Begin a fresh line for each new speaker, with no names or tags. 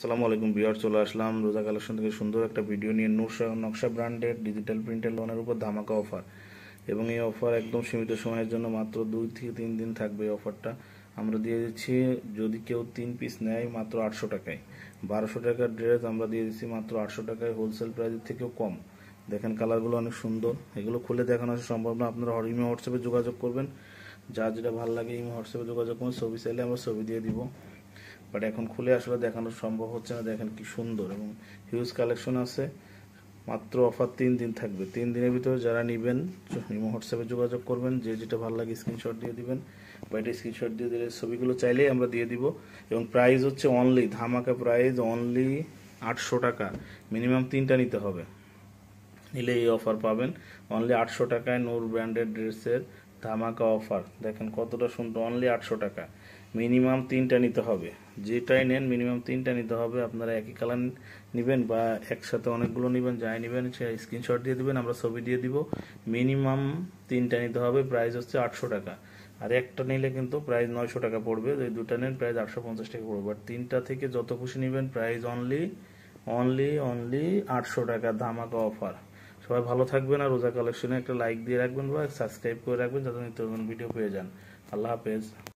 আসসালামু আলাইকুম বিয়ার চলে আসলাম রোজা কালেকশন থেকে সুন্দর একটা ভিডিও নিয়ে নূরশা নকশা ব্র্যান্ডের ডিজিটাল প্রিন্টের লোনের উপর ধামাকা অফার এবং এই অফার একদম সীমিত সময়ের জন্য মাত্র দুই থেকে তিন দিন থাকবে এই অফারটা আমরা দিয়ে দিচ্ছি, যদি কেউ তিন পিস নেয়, মাত্র আটশো টাকায়। বারোশো টাকার ড্রেস আমরা দিয়ে দিচ্ছি, মাত্র আটশো টাকায়। হোলসেল প্রাইসের থেকেও কম। দেখেন কালারগুলো অনেক সুন্দর। এগুলো খুলে দেখানো সম্ভব না। আপনারা ইমো হোয়াটসঅ্যাপে যোগাযোগ করবেন। যা যেটা ভালো লাগে ইমো হোয়াটসঅ্যাপে যোগাযোগ করবেন ছবি চাইলে আমরা ছবি দিয়ে দিব। বাট এখন খুলে আসলে দেখানো সম্ভব হচ্ছে না। দেখেন কি সুন্দর এবং হিউজ কালেকশন আছে। মাত্র অফার তিন দিন থাকবে। তিন দিনের ভিতরে যারা নেবেন হোয়াটসঅ্যাপে যোগাযোগ করবেন, যে যেটা ভালো লাগে স্ক্রিনশট দিয়ে দিবেন বা এটা স্ক্রিনশট দিয়ে দিলে ছবিগুলো চাইলেই আমরা দিয়ে দিব। এবং প্রাইস হচ্ছে অনলি ধামাকা প্রাইস অনলি আটশো টাকা। মিনিমাম তিনটা নিতে হবে। নিলে এই অফার পাবেন। অনলি আটশো টাকায় নূর ব্র্যান্ডেড ড্রেসের ধামাকা অফার। দেখেন কতটা সুন্দর অনলি আটশো টাকা। মিনিমাম তিনটা নিতে হবে। যেটাই নেন, মিনিমাম তিনটা নিতে হবে। আপনারা একই কালার নেবেন বা একসাথে অনেকগুলো নেবেন, যাই নেবেন, সে স্ক্রিনশট দিয়ে দেবেন, আমরা ছবি দিয়ে দিব। মিনিমাম তিনটা নিতে হবে প্রাইস হচ্ছে আটশো টাকা। আর একটা নিলে কিন্তু প্রাইস নয়শো টাকা পড়বে। যদি দুটা নেন প্রাইস আটশো পঞ্চাশ টাকা পড়বে। বাট তিনটা থেকে যত খুশি নেবেন প্রাইস অনলি অনলি অনলি আটশো টাকা ধামাকা অফার সবাই ভালো থাকবেন আর রোজা কালেকশনে একটা লাইক দিয়ে রাখবেন বা সাবস্ক্রাইব করে রাখবেন যাতে নিত্য ভিডিও পেয়ে যান। আল্লাহ হাফেজ।